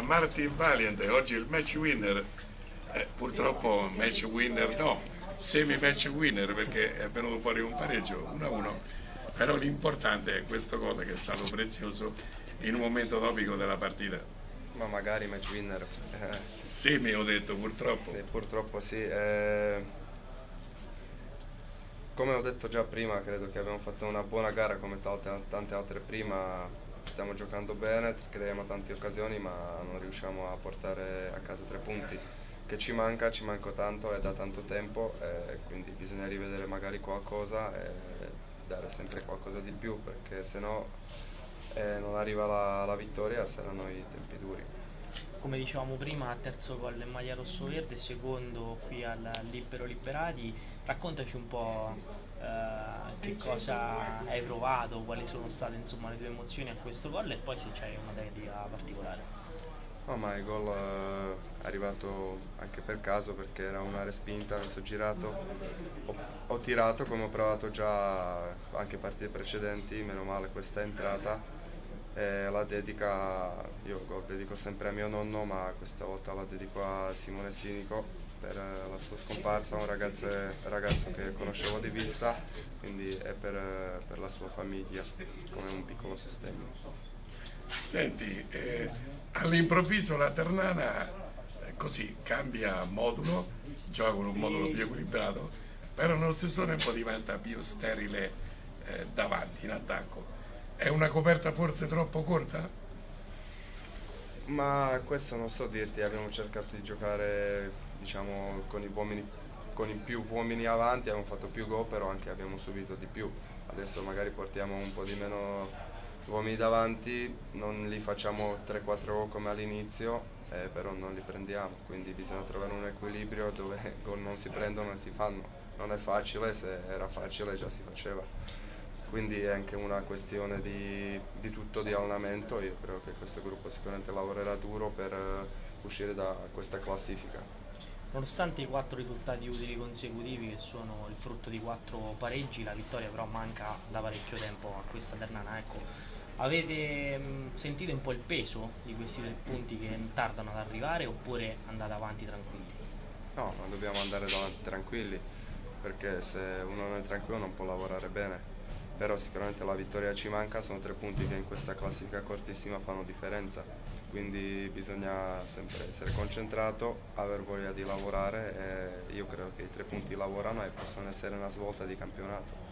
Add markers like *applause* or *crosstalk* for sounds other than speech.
Martin Valiant oggi il match winner, eh, purtroppo match winner no, semi match winner perché è venuto fuori un pareggio 1-1, però l'importante è questo gol che è stato prezioso in un momento topico della partita. Ma magari match winner. Eh. Semi ho detto purtroppo. Sì, purtroppo sì. Eh, come ho detto già prima, credo che abbiamo fatto una buona gara come tante altre prima stiamo giocando bene, creiamo tante occasioni ma non riusciamo a portare a casa tre punti. Che ci manca, ci manca tanto, è da tanto tempo e quindi bisogna rivedere magari qualcosa e dare sempre qualcosa di più perché se no eh, non arriva la, la vittoria saranno i tempi duri come dicevamo prima, terzo gol in maglia rosso-verde, secondo qui al Libero Liberati. Raccontaci un po' eh, che cosa hai provato, quali sono state insomma, le tue emozioni a questo gol e poi se c'hai una dedica particolare. No, ma il gol eh, è arrivato anche per caso perché era una respinta, mi sono girato, ho, ho tirato come ho provato già anche partite precedenti, meno male questa è entrata e la dedica, io lo dedico sempre a mio nonno, ma questa volta la dedico a Simone Sinico per la sua scomparsa, un ragazzo, ragazzo che conoscevo di vista, quindi è per, per, la sua famiglia, come un piccolo sostegno. Senti, eh, all'improvviso la Ternana eh, così cambia modulo, gioca con un modulo più equilibrato, però nello stesso tempo diventa più sterile eh, davanti in attacco è una coperta forse troppo corta? Ma questo non so dirti, abbiamo cercato di giocare diciamo, con, i uomini, con i più uomini avanti, abbiamo fatto più gol, però anche abbiamo subito di più. Adesso magari portiamo un po' di meno uomini davanti, non li facciamo 3-4 gol come all'inizio, eh, però non li prendiamo, quindi bisogna trovare un equilibrio dove *laughs* gol non si prendono e si fanno. Non è facile, se era facile già si faceva quindi è anche una questione di, di, tutto di allenamento io credo che questo gruppo sicuramente lavorerà duro per uh, uscire da questa classifica. Nonostante i quattro risultati utili consecutivi che sono il frutto di quattro pareggi la vittoria però manca da parecchio tempo a questa Ternana ecco. Avete mh, mm, sentito un po' il peso di questi tre punti che tardano ad arrivare oppure andate avanti tranquilli? No, non dobbiamo andare avanti tranquilli perché se uno non è tranquillo non può lavorare bene però sicuramente la vittoria ci manca, sono tre punti che in questa classifica cortissima fanno differenza, quindi bisogna sempre essere concentrato, aver voglia di lavorare e io credo che i tre punti lavorano e possono essere una svolta di campionato.